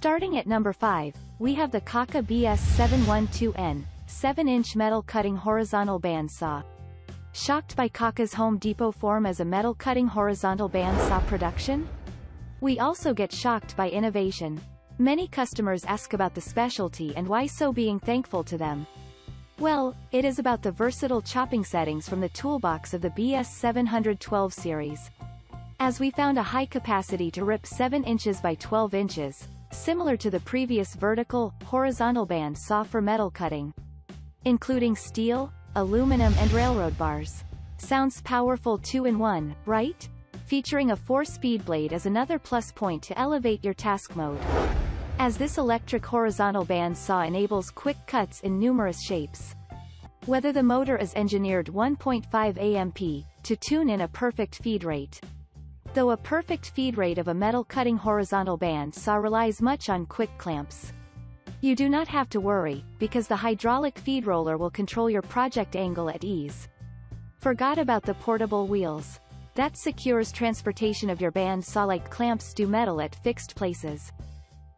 Starting at number 5, we have the Kaka BS712N, 7-inch metal cutting horizontal bandsaw. Shocked by Kaka's Home Depot form as a metal cutting horizontal bandsaw production? We also get shocked by innovation. Many customers ask about the specialty and why so being thankful to them. Well, it is about the versatile chopping settings from the toolbox of the BS712 series. As we found a high capacity to rip 7 inches by 12 inches, similar to the previous vertical, horizontal band saw for metal cutting. Including steel, aluminum and railroad bars. Sounds powerful two-in-one, right? Featuring a four-speed blade is another plus point to elevate your task mode. As this electric horizontal band saw enables quick cuts in numerous shapes. Whether the motor is engineered 1.5 AMP, to tune in a perfect feed rate, Though a perfect feed rate of a metal cutting horizontal band saw relies much on quick clamps. You do not have to worry, because the hydraulic feed roller will control your project angle at ease. Forgot about the portable wheels. That secures transportation of your band saw like clamps do metal at fixed places.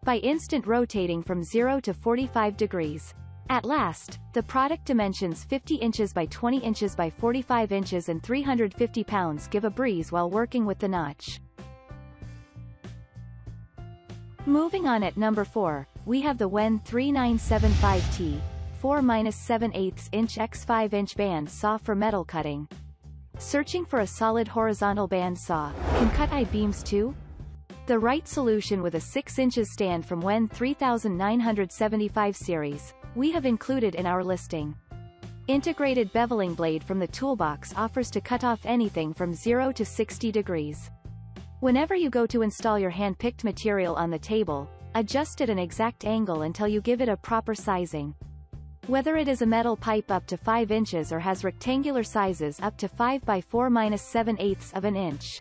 By instant rotating from 0 to 45 degrees, at last, the product dimensions 50 inches by 20 inches by 45 inches and 350 pounds give a breeze while working with the notch. Moving on at number 4, we have the WEN 3975T, 4-7 inch x 5 inch band saw for metal cutting. Searching for a solid horizontal band saw, can cut I-beams too? The right solution with a 6 inches stand from WEN 3975 series, we have included in our listing. Integrated beveling blade from the toolbox offers to cut off anything from 0 to 60 degrees. Whenever you go to install your hand-picked material on the table, adjust at an exact angle until you give it a proper sizing. Whether it is a metal pipe up to 5 inches or has rectangular sizes up to 5 by 4 7 eighths of an inch.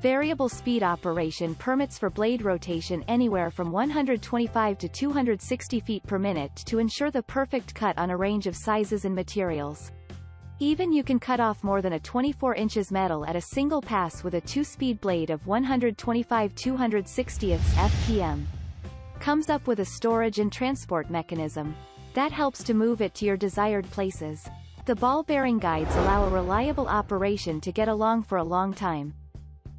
Variable speed operation permits for blade rotation anywhere from 125 to 260 feet per minute to ensure the perfect cut on a range of sizes and materials. Even you can cut off more than a 24 inches metal at a single pass with a two-speed blade of 125 260 FPM. Comes up with a storage and transport mechanism. That helps to move it to your desired places. The ball bearing guides allow a reliable operation to get along for a long time.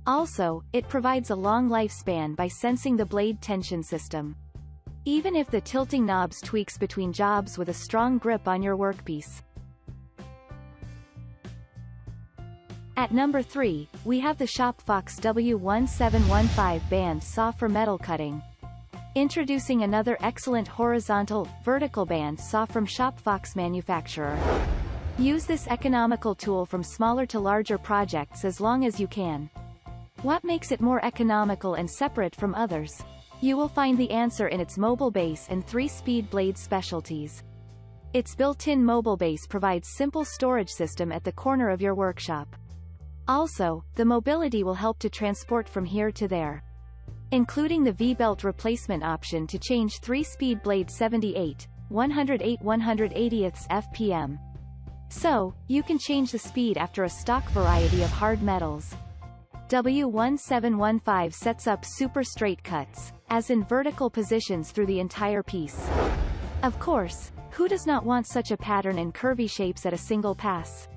Also, it provides a long lifespan by sensing the blade tension system. Even if the tilting knobs tweaks between jobs with a strong grip on your workpiece. At number 3, we have the ShopFox W1715 band saw for metal cutting. Introducing another excellent horizontal, vertical band saw from ShopFox manufacturer. Use this economical tool from smaller to larger projects as long as you can. What makes it more economical and separate from others? You will find the answer in its mobile base and three-speed blade specialties. Its built-in mobile base provides simple storage system at the corner of your workshop. Also, the mobility will help to transport from here to there. Including the V-belt replacement option to change 3-speed blade 78, 108 180 FPM. So, you can change the speed after a stock variety of hard metals. W1715 sets up super straight cuts, as in vertical positions through the entire piece. Of course, who does not want such a pattern and curvy shapes at a single pass?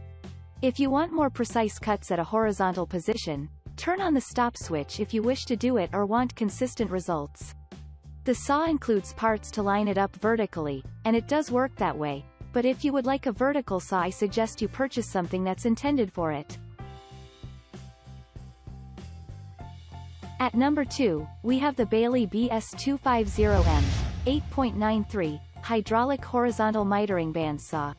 If you want more precise cuts at a horizontal position, turn on the stop switch if you wish to do it or want consistent results. The saw includes parts to line it up vertically, and it does work that way, but if you would like a vertical saw I suggest you purchase something that's intended for it. At number 2, we have the Baileigh BS250M, 8.93, hydraulic horizontal mitering bandsaw.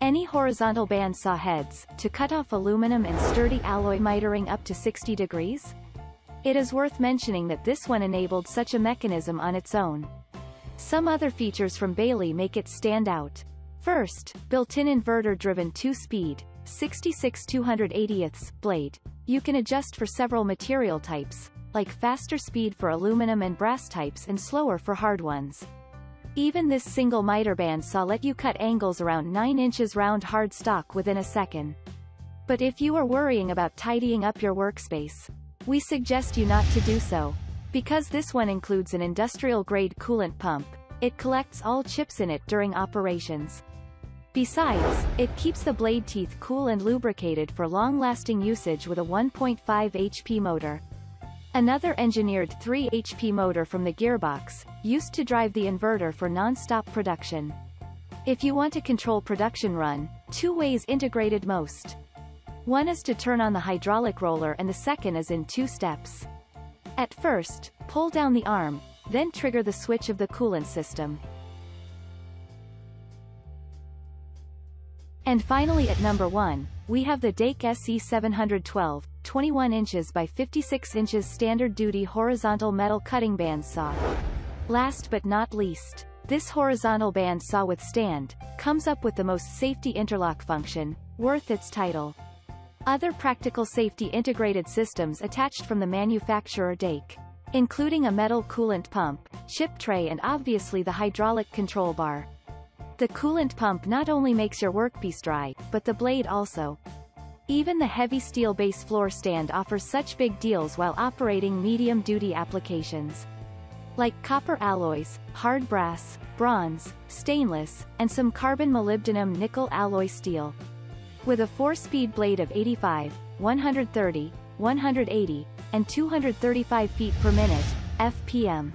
Any horizontal bandsaw heads, to cut off aluminum and sturdy alloy mitering up to 60 degrees? It is worth mentioning that this one enabled such a mechanism on its own. Some other features from Baileigh make it stand out. First, built-in inverter-driven 2-speed, 66 280ths blade. You can adjust for several material types, like faster speed for aluminum and brass types and slower for hard ones. Even this single miter band saw let you cut angles around 9 inches round hard stock within a second. But if you are worrying about tidying up your workspace, we suggest you not to do so. Because this one includes an industrial-grade coolant pump, it collects all chips in it during operations. Besides, it keeps the blade teeth cool and lubricated for long-lasting usage with a 1.5 HP motor. Another engineered 3 HP motor from the gearbox, used to drive the inverter for non-stop production. If you want to control production run, two ways integrated most. One is to turn on the hydraulic roller and the second is in two steps. At first, pull down the arm, then trigger the switch of the coolant system. And finally at number 1, we have the Dake SE712, 21 inches by 56 inches standard duty horizontal metal cutting band saw. Last but not least, this horizontal band saw with stand, comes up with the most safety interlock function, worth its title. Other practical safety integrated systems attached from the manufacturer Dake, including a metal coolant pump, chip tray and obviously the hydraulic control bar. The coolant pump not only makes your workpiece dry, but the blade also. Even the heavy steel base floor stand offers such big deals while operating medium-duty applications. Like copper alloys, hard brass, bronze, stainless, and some carbon molybdenum nickel alloy steel. With a four-speed blade of 85, 130, 180, and 235 feet per minute, FPM.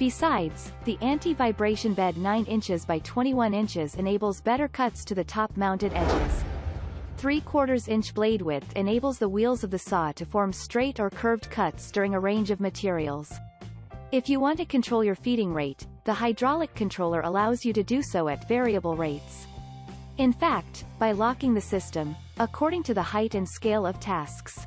Besides, the anti-vibration bed 9 inches by 21 inches enables better cuts to the top-mounted edges. 3 quarters inch blade width enables the wheels of the saw to form straight or curved cuts during a range of materials. If you want to control your feeding rate, the hydraulic controller allows you to do so at variable rates. In fact, by locking the system, according to the height and scale of tasks.